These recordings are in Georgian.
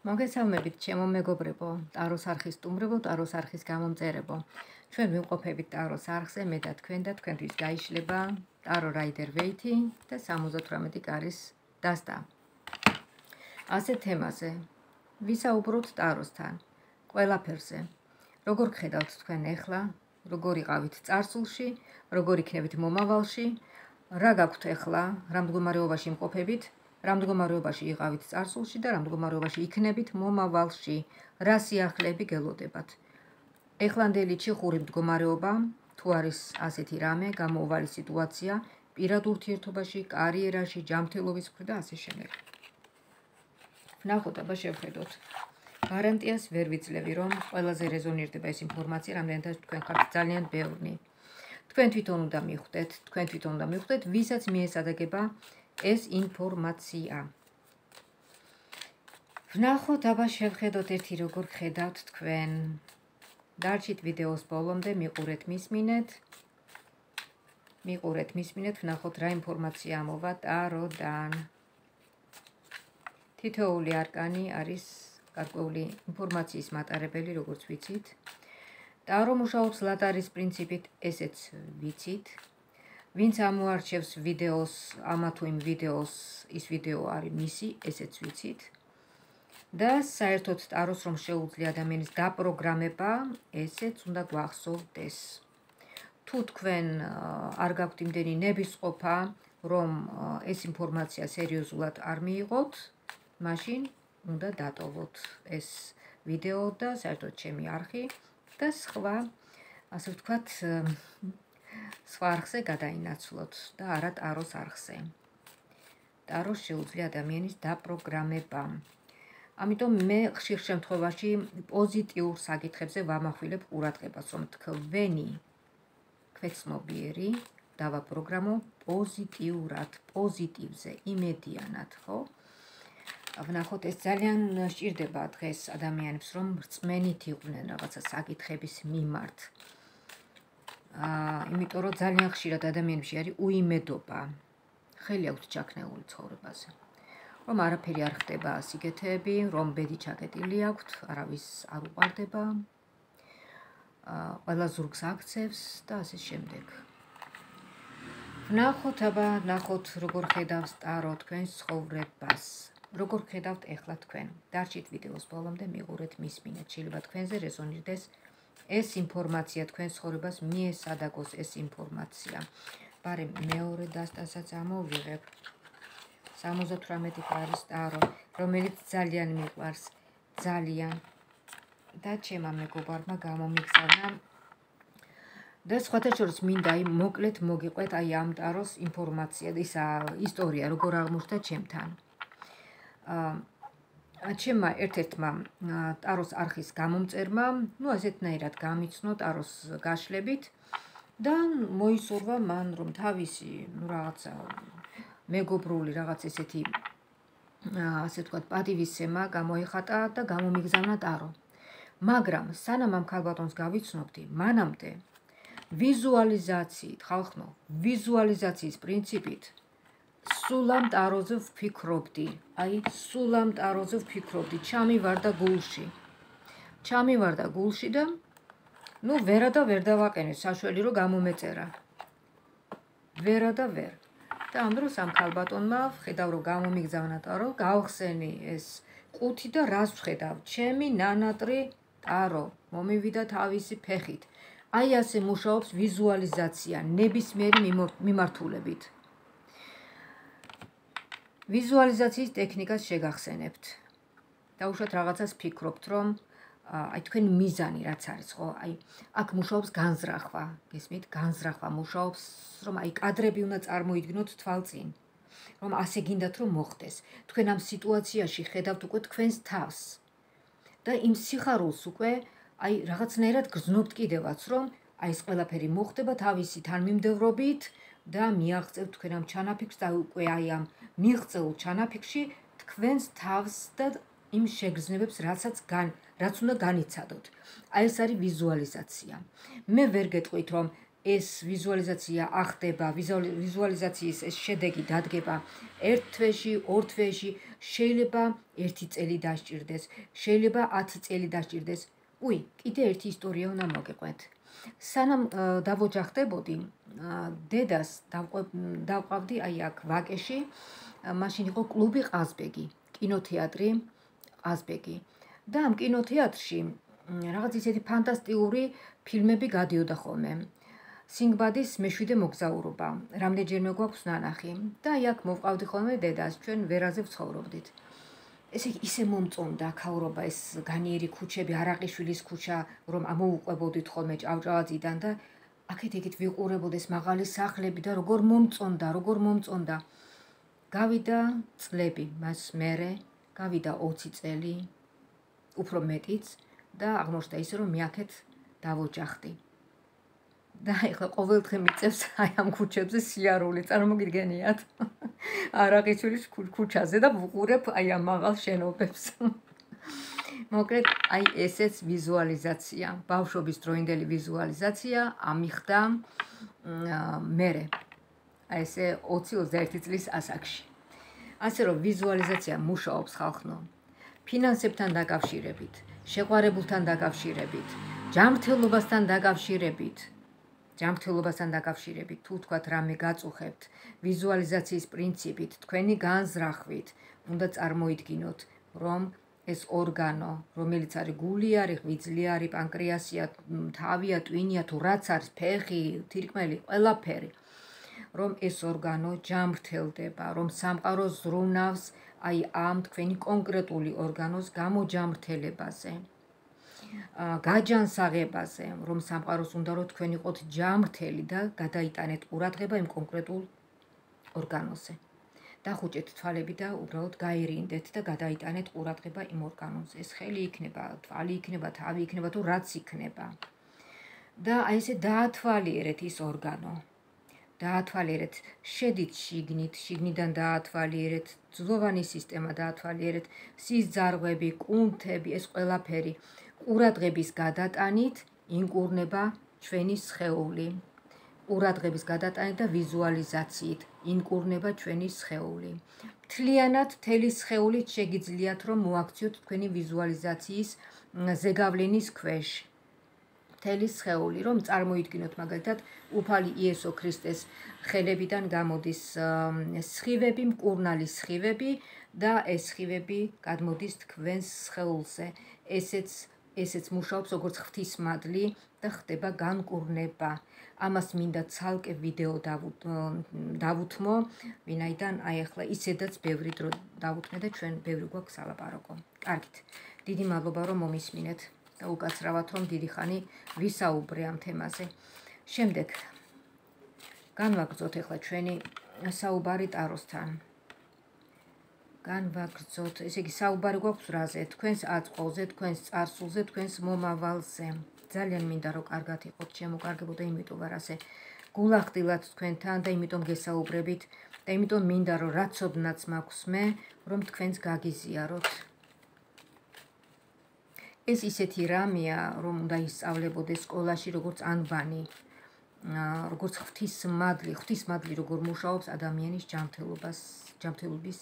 მოგესალმებით, ჩემო მეგობრებო, ტაროს არხის სტუმრებო, ტაროს არხის გამომწერებო. ჩვენ ვიმყოფებით ტაროს არხზე, მე და თქვენ და თქვენთვის გაიშლება ტარო რაიდერ ვეითი და 78 კარის დასტა. ასე თემაზე ვისაუბროთ ტაროსთან, ყველაფერზე. როგორ ხედავთ თქვენ ახლა, როგორ იყავით წარსულში, როგორ იქნებით მომავალში, რა გაქვთ ახლა, რა მდგომარეობაში იმყოფებით? რა მდგომარეობაში იყავით წარსულში და რა მდგომარეობაში იქნებით მომავალში, რა სიახლეები გელოდებათ. ეხლანდელი ჩიხური მდგომარეობა, თუ არის ასეთი რამე, გამოუვალი სიტუაცია პირად ურთიერთობაში, კარიერაში, ჯანმრთელობის მხრიდან და ასე შემდეგ. ნახოთ, აბა შევხედოთ. გარანტიას ვერ ვიძლევი, რომ ყველაზე რეზონირდება ეს ინფორმაცია, რამდენადაც თქვენ ხართ ძალიან ბევრი. თქვენ თვითონ უნდა მიხვდეთ, თქვენ თვითონ უნდა მიხვდეთ, ვისაც მიესადაგება ეს ინფორმაცია. ვნახოთ, აბა შევხედოთ ერთი როგორ ხედავთ თქვენ. დარჩით ვიდეოს ბოლომდე, მიყურეთ, მისმინეთ. მიყურეთ, მისმინეთ, ვნახოთ რა ინფორმაცია მოვა ტაროდან. თითოეული არკანი არის გარკვეული ინფორმაციის მატარებელი, როგორც ვიცით. ტარო მუშაობს ლატარის პრინციპით, ესეც ვიცით. ვინც ამოარჩევს ვიდეოს ამა თუ იმ ვიდეოს ის ვიდეო არის მისი ესეც ვიცით. და საერთოდ ტაროს რომ შეუძლია ადამიანის დაპროგრამება ესეც უნდა გვახსოვდეს. თუ თქვენ არ გაქვთ იმდენი ნებისყოფა რომ ეს ინფორმაცია სერიოზულად არ მიიღოთ მაშინ უნდა დატოვოთ ეს ვიდეო და საერთოდ ჩემი არხი და სხვა. ასე ვთქვათ სხვა არხზე გადაინაცვლოთ და არა ტაროს არხზე. ტარო შეუძლია ადამიანის დაპროგრამება. ამიტომ მე ხშირ შემთხვევაში პოზიტიურ საკითხებზე ვამახვილებ ყურადღებას, რომ თქვენი ქვეცნობიერი დავაპროგრამო პოზიტიურად, პოზიტივზე, იმედიანად, ხო? ვნახოთ ეს ძალიან სჭირდება დღეს ადამიანებს, რომ რწმენით იყვნენ რაღაცა საკითხების მიმართ. აა იმიტომ რომ ძალიან ხშირად ადამიანებში არის უიმედობა. ხელი აქვს ჩაქნეული ცხოვრებაზე. რომ არაფერი არ ხდება სიგეთეები, რომ ბედი ჩაკეტილი აქვს, არავის არ უყარდება. აა ყველა ზურგს აქცევს და ასე შემდეგ. ნახოთ აბა, ნახოთ როგორ ხედავს ტარო თქვენს ცხოვრებას. როგორ ხედავთ ახლა თქვენ? დარჩით ვიდეოს ბოლომდე, მიყურეთ, მისმინეთ, შეიძლება თქვენზე რეზონირდეს ეს ინფორმაცია თქვენ ცხოვრებას მიესადაგოს ეს ინფორმაცია. ბარე მეორე დასტასაც ამოვიღებ. 78 კარის ტარო, რომელიც ძალიან მიყვარს, ძალიან და ჩემმა მეგობარმა გამომიგზავნა და სხვათა შორის მინდა აი მოკლედ მოგიყვეთ აი ამ ტაროს ინფორმაცია ისა ისტორია როგორ აღმოჩნდა ჩემთან. აა ჩემმა ერთ-ერთმა ტაროს არხის გამომწერმა, ну ასეთნაირად გამიცნო ტაროს გაშლებით და მოისურვა მან რომ თავისი, ну რაღაცა მეგობრული რაღაც ესეთი ასე თქვა პატივისცემა გამოიხატა და გამომიგზავნა ტარო. მაგრამ სანამ ამ ქალბატონს გავიცნობდი, მანამდე ვიზუალიზაციით, ხალხო, ვიზუალიზაციის პრინციპით სულ ამ ტაროზე ვფიქრობდი. აი, სულ ამ ტაროზე ვფიქრობდი. ჩამივარდა გულში. ჩამივარდა გულში და ну, ვერა და ვერ დავაყენე საშველი რომ გამომეწერა. ვერა და ვერ. და ამ დროს ამ ქალბატონმა ხედავ რომ გამომიგზავნა ტარო, გავხსენი ეს ყუთი და რას ვხედავ? ჩემი ნანატრი ტარო მომივიდა თავისი ფეხით. აი ასე მუშაობს ვიზუალიზაცია ნებისმიერი მიმართულებით. ვიზუალიზაციის ტექნიკას შეგახსენებთ. დაუშვათ რაღაცას ფიქრობთ, რომ აი თქვენ მიზანი რაც არის, ხო? აი აქ მუშაობს განზრახვა, გესმით? განზრახვა მუშაობს, რომ აი კადრები უნდა წარმოიდგინოთ თვალწინ. რომ ასე გინდათ რომ მოხდეს. თქვენ ამ სიტუაციაში ხედავთ უკვე თქვენს თავს. და იმ სიხარულს უკვე აი რაღაცნაირად გრძნობთ კიდევაც, რომ აი ეს ყველაფერი მოხდება თავისი თანმიმდევრობით და მიაღწევთ თქვენ ამ ჩანაფიქრს და უკვე აი ამ მიღწეულ ჩანაფიქრში თქვენს თავს და იმ შეგრძნებებს, რაცაც გან, რაც უნდა განიცადოთ. აი ეს არის ვიზუალიზაცია. მე ვერ გეტყვით, რომ ეს ვიზუალიზაცია ახდება, ვიზუალიზაციის ეს შედეგი დადგება ერთ თვეში, ორ თვეში, შეიძლება 1 წელი დასჭირდეს, შეიძლება 10 წელი დასჭირდეს. უი, კიდე ერთი ისტორია უნდა მოგეყვეთ. სანამ დავოჯახდებოდი, დედას დავყვავდი აი აქ ვაკეში, მაშინ იყო კლუბი ყაზბეგი, კინოთეატრი ყაზბეგი. და ამ კინოთეატრში რაღაც ისეთი ფანტასტიკური ფილმები გადიოდა ხოლმე. სინგბადის მეშვიდე მოგზაურობა. რამდენჯერმე გვაქვს ნანახი და აი აქ მოვყავდი ხოლმე დედას, ჩვენ ვერაზე ვცხოვრობდით. ესე ისე მომწონდა ქაურობა ეს განიერი ქუჩები, არაყიშვილის ქუჩა, რომ ამოუყვებოდით ხოლმე ჭავჭავაძიდან და აქეთ ეგეთ ვიყურებოდეს მაღალი სახლები და როგორ მომწონდა, როგორ მომწონდა. გავიდა წლები, მას მერე გავიდა 20 წელი, უფრო მეტიც და აღმოჩნდა ისე რომ მე აქეთ დავოჯახდი. და ეხლა ყოველდღე მიწევს აი ამ ქუჩებზე სიარული, წარმოგიდგენიათ? არაღიჩულის ქუჩაზე და ვუყურებ აი ამ მაღალ შენობებს. მოკლედ, აი ესეც ვიზუალიზაცია, ბავშვობის დროინდელი ვიზუალიზაცია ამიხდა მერე. აი ესე 20-21 წლის ასაკში. ასე რომ ვიზუალიზაცია მუშაობს ხალხნო ფინანსებთან დაკავშირებით, შეყვარებულთან დაკავშირებით, ჯანმრთელობასთან დაკავშირებით, ჯანმრთელობასთან დაკავშირებით, თუ თქვათ რამე გაწუხებთ, ვიზუალიზაციის პრინციპით, თქვენი განზრახვით, უნდა წარმოიდგინოთ, რომ ეს ორგანო, რომელიც არის გული არის, ღვიძლი არის, პანკრეასია, თავია, ტვინია, თუ რაც არის, ფეხი, თირკმელი, ყველაფერი. რომ ეს ორგანო ჯამრთელდება, რომ სამყარო ზრუნავს აი ამ თქვენი კონკრეტული ორგანოს გამოჯამრთელებაზე. გაჯანსაღებაზე, რომ სამყაროს უნდა რომ თქვენ იყოთ ჯამრთელი და გადაიტანეთ ყურადღება იმ კონკრეტულ ორგანოზე. დახუჭეთ თვალები და უბრალოდ გაირინდეთ და გადაიტანეთ ყურადღება იმ ორგანოზე. ეს ხელი იქნება, თვალი იქნება, თავი იქნება თუ რაც იქნება. და აი ესე დაათვალიერეთ ის ორგანო. დაათვალიერეთ, შედით შიგნით, შიგნიდან დაათვალიერეთ, ძვლოვანი სისტემა დაათვალიერეთ, სიზარღვები, კუნთები, ეს ყველაფერი ყურადღების გადატანით ინკურნება ჩვენი სხეული. ყურადღების გადატანით და ვიზუალიზაციით ინკურნება ჩვენი სხეული. თლიანად თელი სხეულით შეგიძლიათ რომ მოაქციოთ თქვენი ვიზუალიზაციის ზეგავლენის ქვეშ. მთელი სხეული, რომ წარმოიდგინოთ მაგალითად უფალი იესო ქრისტეს ხელებიდან გამოდის სხივები, მკურნალი სხივები და ეს სხივები გადმოდის თქვენს სხეულზე. ესეც ესეც მუშაობს როგორც ღვთისმადლი და ხდება განკურნება. ამას მინდა ცალკე ვიდეო დავუთმო, ვინაიდან აი ახლა ისედაც ბევრი დრო დავუთმე და ჩვენ ბევრი გვაქვს ალაპარაკო. კარგით. დიდი მადლობა რომ მომისმინეთ. და უკაცრავად რომ დიდი ხანი ვისაუბრე ამ თემაზე. შემდეგ განვაგრძოთ ახლა ჩვენი საუბარი ტაროსთან. განვაგრძოთ, ესე იგი საუბარი გვაქვს რაზე? თქვენს აწყოლზე, თქვენს წარსულზე, თქვენს მომავალზე. ძალიან მინდა რომ კარგად იყოთ, შემოკარგებოდა, იმიტომ ვარ ასე გულახდილად თქვენთან და იმიტომ გესაუბრებით და იმიტომ მინდა რომ რაცოდნაც მაქვს მე, რომ თქვენს გაგიზიაროთ. ეს ისეთი რამეა, რომ უნდა ისწავლებოდეს სკოლაში, როგორც ანბანი. როგორც ღვთის მადლი, ღვთის მადლი როგორ მუშაობს ადამიანის ჯანმრთელობას, ჯანმრთელობის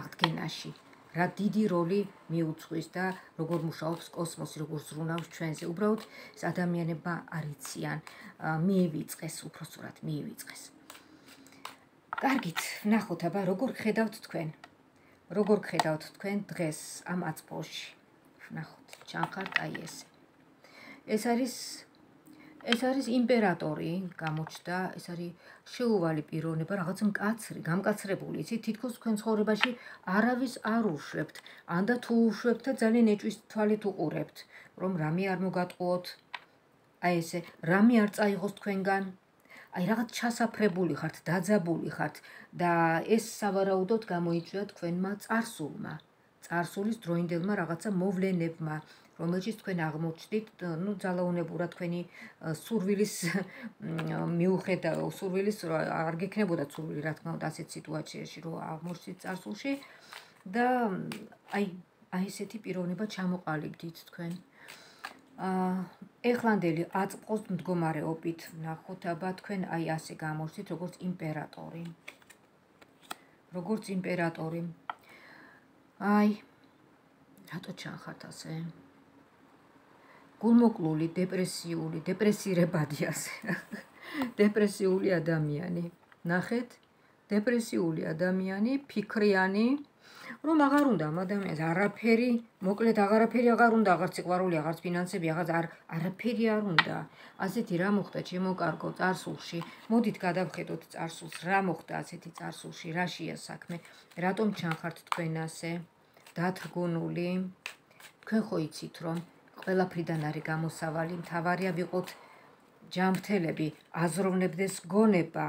აღდგენაში. რა დიდი როლი მიუძღვის და როგორ მუშაობს კოსმოსი, როგორ ზრუნავს ჩვენზე. უბრალოდ ეს ადამიანებმა არ იციან, მიევიწყეს, უფრო სწორად მიევიწყეს. კარგით, ვნახოთ აბა როგორ ხედავთ თქვენ. როგორ ხედავთ თქვენ დღეს ამ აწყბოში? ვნახოთ, ჩანხართ აი ეს. ეს არის ეს არის იმპერატორი, გამოჩნდა, ეს არის შეუვალი პიროვნება, რაღაც მკაცრი, გამკაცრებული, იცი, თითქოს თქვენ ცხოვრებაში არავის არ უშვებთ, ანდა თუ უშვებთ და ძალიან ეჭვის თვალით უყურებთ, რომ რამე არ მოგატყუოთ. აი ესე, რამე არ წაიღოს თქვენგან. აი რაღაც ჩასაფრებული ხართ, დაძაბული ხართ და ეს სავარაუდოდ გამოიწვია თქვენმა წარსულმა. წარსულის დროინდელმა რაღაცა მოვლენებმა, რომელშიც თქვენ აღმოჩნდით, ну, ძალაუნებურა თქვენი სურვილის მიუხედა, სურვილის არ გექნებოდა სურვილი, რა თქმა უნდა, ასეთ სიტუაციაში, რომ აღმოჩნდით წარსულში და აი აი ესეთი პიროვნება ჩამოყალიბდით თქვენ. აა ეხლანდელი აწყოს მდგომარეობით ნახოთ აბა თქვენ აი ასე გამოჩნდით როგორც იმპერატორი. როგორც იმპერატორი. აი, რატო ჩანხართ ასე? გულმოკლული, დეპრესიული, დეპრესირებადი ასე. დეპრესიული ადამიანი. ნახეთ, დეპრესიული ადამიანი, ფიქრიანი, რომ აღარ უნდა ადამიანს არაფერი, მოკლედ აღარაფერი აღარ უნდა, აღარ ციყვარული, აღარ ფინანსები, აღარ არ არაფერი არ უნდა. ასეთი რა მოხდა ჩემო კარგო წარსულში? მოდით გადავხედოთ წარსულს, რა მოხდა ასეთი წარსულში, რაშია საქმე? რატომ ჩანხართ თქვენ ასე? დათრგუნული? თქვენ ხო იცით რომ ყველაფრიდან არის გამოსავალი, მთავარია ვიყოთ ჯამრთელები, აზროვნებდეს გონება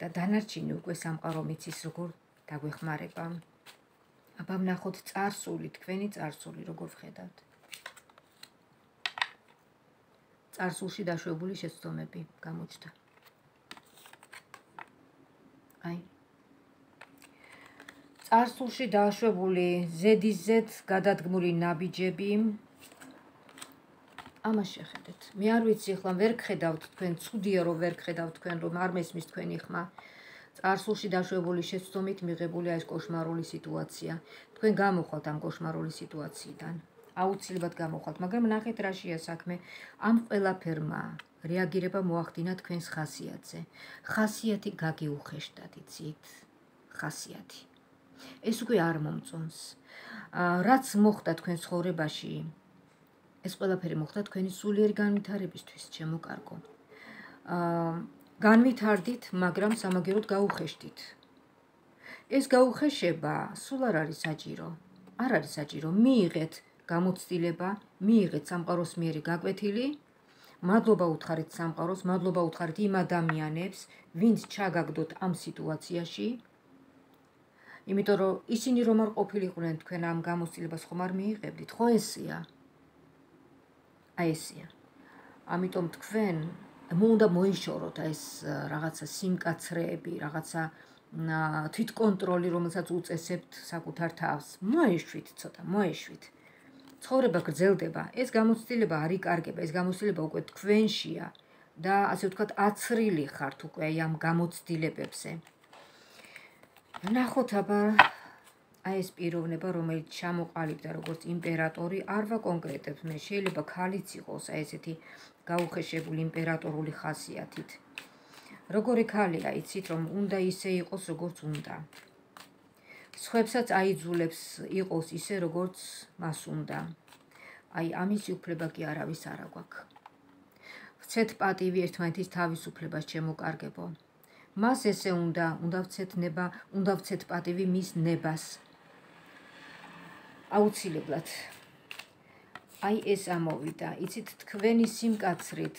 და დანარჩენი უკვე სამყარო მიცის როგორ დაგვეხმარება. აბა ვნახოთ წარსული, თქვენი წარსული როგორ ვხედავთ? წარსულში დაშვებული შეცდომები გამოჩნდა. აი. წარსულში დაშვებული ზედიზეთ გადადგმული ნაბიჯები ამას შეხედეთ. მე არ ვიცი ახლა ვერ გხედავთ თქვენ, ცუდია რომ ვერ გხედავთ თქვენ, რომ არ მესმის თქვენი ხმა. წარსულში დაშვებული შეცდომით მიღებული ეს кошмарული სიტუაცია. თქვენ გამოხვალთ ამ кошмарული სიტუაციიდან. აუცილებლად გამოხვალთ, მაგრამ ნახეთ რა შეა საქმე. ამ ყველაფერმა რეაგირება მოახდინა თქვენს ხასიათზე. ხასიათი გაგიუხეშდათ, იცით? ხასიათი. ეს უკვე არ მომწონს. რაც მოხდა თქვენ ცხოვრებაში, ეს ყველაფერი მოხდა თქვენი სულიერი განვითარებისთვის, ჩემო კარგო. აა განვითარდით, მაგრამ სამაგეროდ გაუხეშდით. ეს გაუხეშება სულ არ არის საჭირო. არ არის საჭირო. მიიღეთ გამოცდილება, მიიღეთ სამყაროს მიერი გაკვეთილი. მადლობა უთხარით სამყაროს, მადლობა უთხარით იმ ადამიანებს, ვინც ჩაგაგდოთ ამ სიტუაციაში. იმიტომ რომ ისინი რომ არ ყოფილიყვნენ თქვენ ამ გამოცდილებას ხომ არ მიიღებდით, ხო ესია? აი ესია. ამიტომ თქვენ უნდა მოიშოროთ ეს რაღაცა სიმკაცრეები, რაღაცა თვითკონტროლი, რომელსაც უწესებთ საკუთარ თავს. მოეშვით ცოტა, მოეშვით. ცხოვრება გრძელდება. ეს გამოცდილება არ იკარგება, ეს გამოცდილება უკვე თქვენშია და ასე ვთქვათ, აცრილი ხართ უკვე ამ გამოცდილებებზე. ნახოთ აბა აი ეს პიროვნება, რომელიც ჩამოყალიბდა როგორც იმპერატორი, არ ვაკონკრეტებ მე, შეიძლება ქალიც იყოს აი ესეთი გაუხეშებული იმპერატორული ხასიათით. როგორი ქალია, იცით რომ უნდა ისე იყოს, როგორც უნდა. სხვებსაც აიძულებს იყოს ისე, როგორც მას უნდა. აი ამის უფლება კი არავის არ აქვს. ვცეთ პატივი ერთმანეთის თავისუფლებას ჩემოკარგებო. მას ესე უნდა, უნდა ვცეთ ნება, უნდა ვცეთ პატივი მის ნებას. აუცილებლად აი ეს ამოვიდა. იცით თქვენი სიმკაცრით.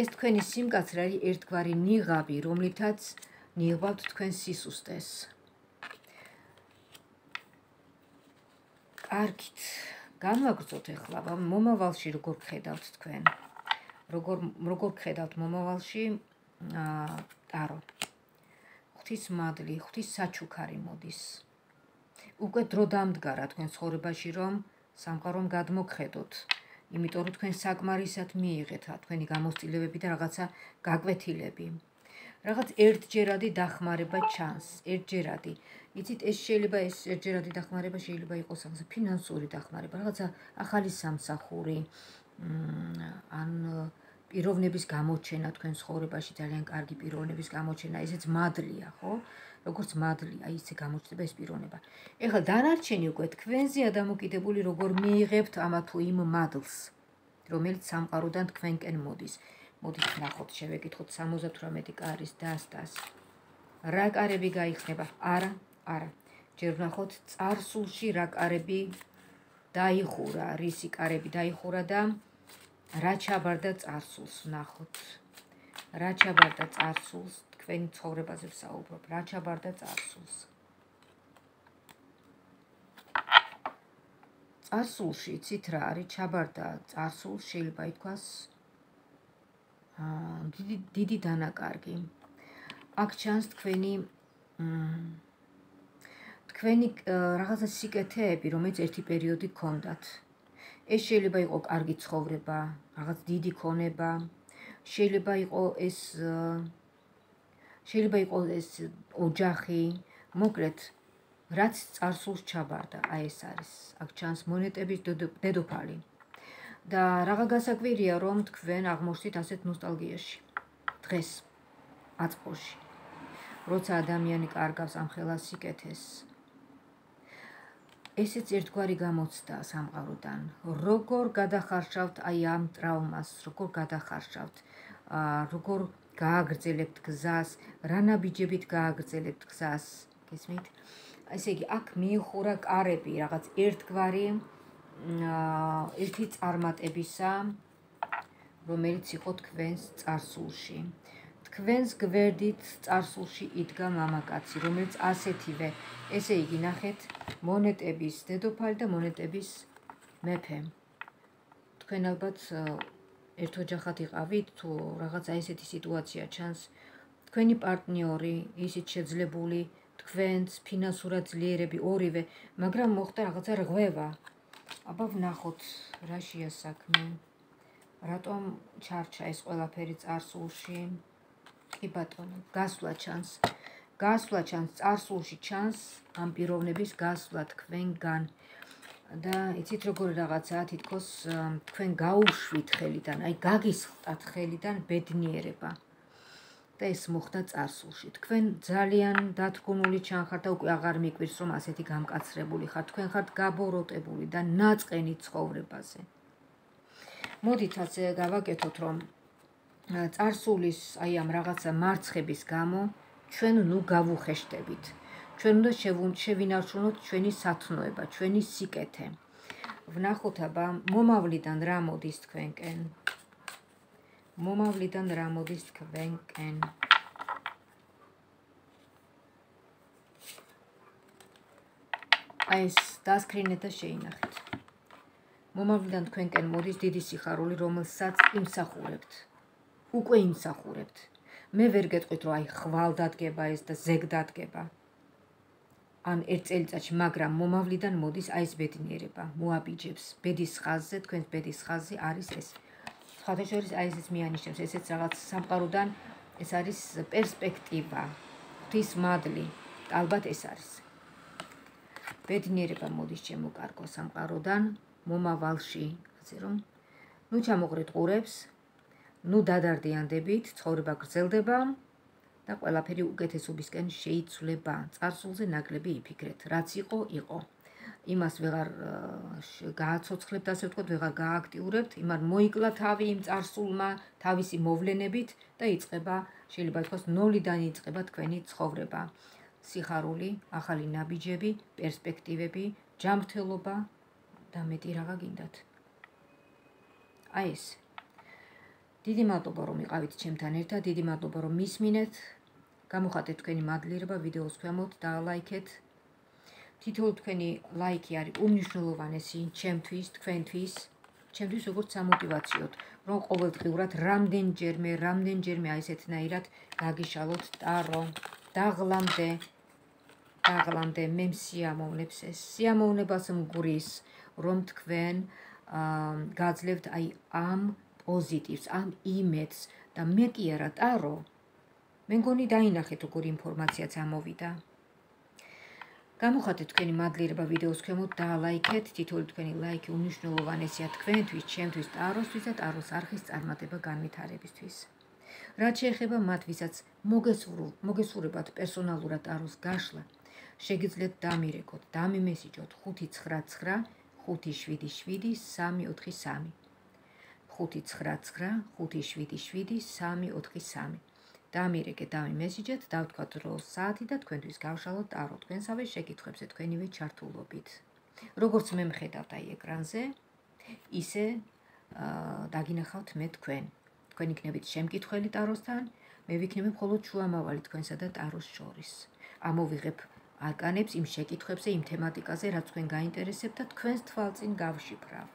ეს თქვენი სიმკაცრე არის ერთგვარი ნიღაბი, რომლითაც ნიღბავთ თქვენ სისუსტეს. კარგით. განვაგრძოთ ახლა მომავალში როგორ ხედავთ თქვენ? როგორ როგორ ხედავთ მომავალში? აა, ტარო. ღვთის მადლი, ღვთის საჩუქარი მოდის. უკვე დრო დამდგარა თქვენ ცხოვრებაში, რომ სამყარომ გადმოგხედოთ. იმიტომ რომ თქვენ საკმარისად მიიღეთ თქვენი გამოცდილებები და რაღაცა გაკვეთილები. რაღაც ერთჯერადი დახმარება ჩანს, ერთჯერადი. იცით, ეს შეიძლება ეს ერთჯერადი დახმარება შეიძლება იყოს რაღაცა ფინანსური დახმარება, რაღაცა ახალი სამსახური. ან პიროვნების გამოჩენა თქვენ ცხოვრებაში ძალიან კარგი პიროვნების გამოჩენა, ესეც მადლია, ხო? როგორც მადლი, აი ისე გამოჩნდება ეს პიროვნება. ეხლა დანარჩენი უკვე თქვენზეა დამოკიდებული, როგორ მიიღებთ ამა თუ იმ მადლს, რომელიც სამყაროდან თქვენკენ მოდის. მოდით ნახოთ, შევეკითხოთ 78 კარის დასტას. რა კარები გაიხსნება? არა, არა. ჯერ ნახოთ წარსულში რა კარები დაიხურა, რისი კარები დაიხურა და რა ჩაბარდა წარსულს ნახოთ. რა ჩაბარდა წარსულს თქვენი ცხოვრებაზე ვსაუბრობ, რა ჩაბარდა წარსულს. წარსულში იცით რა არის ჩაბარდა წარსულს შეიძლება ითქვას აა დიდი დიდი დანაკარგი. აქ ჩანს თქვენი თქვენი რაღაცა სიკეთეები, რომელიც ერთი პერიოდი გქონდათ. ეს შეიძლება იყოს კარგი ცხოვრება, რაღაც დიდი ქონება, შეიძლება იყოს ეს შეიძლება იყოს ეს ოჯახი, მოკლედ რაც წარსულს ჩაბარდა, აი ეს არის. აქ ჩანს მონეტების დედოფალი. და რაღა გასაკვირია, რომ თქვენ აღმოჩნდით ასეთ ნოსტალგიაში. დღეს აწყოში. როცა ადამიანი კარგავს ამ ხელას სიკეთეს. ესეც ერთგვარი გამოცდა სამყაროდან. როგორ გადახარშავთ აი ამ ტრავმას, როგორ გადახარშავთ? აა როგორ გააგრძელებთ გზას, რა ნაბიჯებით გააგრძელებთ გზას, გესმით? ესე იგი, აქ მიიხურა კარები, რაღაც ერთგვარი ერთი წარმატებისა, რომელიც იყო თქვენს წარსულში. თქვენს გვერდით წარსულში იდგა მამაკაცი, რომელიც ასეთივე, ესე იგი, ნახეთ, მონეტების დედოფალი და მონეტების მეფე. თქვენ ალბათ ერთოჯახად იყავით თუ რაღაცა ესეთი სიტუაცია ჩანს. თქვენი პარტნიორი ისიც შეძლებული თქვენს ფინანსურად ძლიერები ორივე მაგრამ მოხდა რაღაცა რღვევა. აბა ვნახოთ რა შეა საქმე რატომ ჩარჩა ეს ყველაფერი წარსულში? კი ბატონო გასვლა ჩანს. გასვლა ჩანს წარსულში ჩანს ამ პიროვნების გასვლა თქვენგან და იცით როგორ რაღაცაა თითქოს თქვენ გაუშვით ხელიდან, აი გაგისხდათ ხელიდან ბედნიერება. და ეს მოხდა წარსულში. თქვენ ძალიან დათგუნული ჩანხართ და უკვე აღარ მიკვირს რომ ასეთი გამკაცრებული ხართ. თქვენ ხართ გაბოროტებული და ნაწყენი ცხოვრებაზე. მოდით ასე გავაკეთოთ რომ წარსულის აი ამ რაღაცა მარცხების გამო ჩვენ ნუ გავუხეშტებით. ჩვენ უნდა შევინარჩუნოთ ჩვენი სათნოება, ჩვენი სიკეთე. ვნახოთ აბა მომავლიდან რა მოდის თქვენკენ. მომავლიდან რა მოდის თქვენკენ. აი ეს დასკრინეთ და შეინახეთ. მომავლიდან თქვენკენ მოდის დიდი სიხარული, რომელსაც იმსახურებთ. უკვე იმსახურებთ. მე ვერ გეტყვით რომ აი ხვალ დადგება ეს და ზეგ დადგება. ან ერთ წელიწადში, მაგრამ მომავლიდან მოდის აი ეს ბედნიერება, მოაბიჯებს ბედის ხაზზე, თქვენს ბედის ხაზი არის ეს. ხათაშორის აი ესეც მიანიშნებს, ესეც რაღაც სამყაროდან ეს არის პერსპექტივა, ღვთის მადლი, ალბათ ეს არის. ბედნიერება მოდის ჩემო კარგო სამყაროდან, მომავალში, ასე რომ ნუ ჩამოღრეთ ყურებს, ნუ დადარდიანდებით, ცხოვრება გრძელდება. და ყველაფერი უკეთესობისკენ შეიცვლება. წარსულზე ნაკლები იფიქრეთ, რაც იყო, იყო. იმას ვეღარ გააცოცხლებთ, ასე ვთქვათ, ვეღარ გააქტიურებთ, იმან მოიკლა თავი იმ წარსულმა, თავისი მოვლენებით და იწება, შეიძლება ითქვას, ნოლიდან იწება თქვენი ცხოვრება. სიხარული, ახალი ნაბიჯები, პერსპექტივები, ჯანმრთელობა და მეტი რაღა გინდათ. აი ეს. დიდი მადლობა რომ იყავით ჩემთან ერთად, დიდი მადლობა რომ მისმინეთ. გამოხატეთ თქვენი მადლიერება ვიდეოს ქვემოთ და ლაიქეთ. თითოეულ თქვენი ლაიქი არის უმნიშვნელოვანესი ჩემთვის, თქვენთვის, ჩემთვის როგორც სამოტივაციოდ, რომ ყოველდღიურად რამდენჯერმე, რამდენჯერმე აი ესეთნაირად გაგიშალოთ ტარო, დაღლამდე დაღლამდე მე სიამოვნებს ეს. სიამოვნებას მგურის, რომ თქვენ გაძლევთ აი ამ პოზიტივს, ამ იმედს. და მე კი არა ტარო მე მგონი დაინახეთ როგორი ინფორმაციაც ამოვიდა. გამოხატეთ თქვენი მადლიერება ვიდეოს ქვემოთ და ლაიქეთ. თითოეული თქვენი ლაიქი უნიშნულოვანესია თქვენთვის, ჩემთვის, ტაროსთვის და ტაროს არხის წარმატება განვითარებისთვის. რაც შეეხება მათ, ვისაც მოგესურებათ პერსონალურად ტაროს გაშლა, შეგიძლიათ დამირეკოთ, დამიმესიჯოთ 599 577 343 599 577 343 დამირეკე დამიმესიჯეთ, დავთქვათ რომ საათი და თქვენთვის გავშალოთ ტარო თქვენსავე შეკითხვებზე თქვენივე ჩართულობით. როგორც მე მხედავთ აი ეკრანზე, ისე დაგინახავთ მე თქვენ. თქვენ იქნებით შემკითხველი ტაროსთან, მე ვიქნები მხოლოდ შუამავალი თქვენსა და ტაროს შორის. ამოვიღებ არკანებს იმ შეკითხვებზე, იმ თემატიკაზე, რაც თქვენ გაინტერესებთ და თქვენს თვალწინ გავშიფრავ.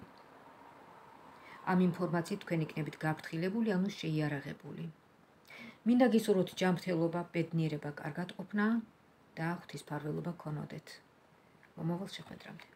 ამ ინფორმაციით თქვენ იქნებით გაფრთხილებული, ანუ შეიარაღებული. მინდა გისურვოთ ჯანმრთელობა, ბედნიერება, კარგად ყოფნა და ღვთისმფარველობა ქონოდეთ. მომავალ შეხვედრამდე.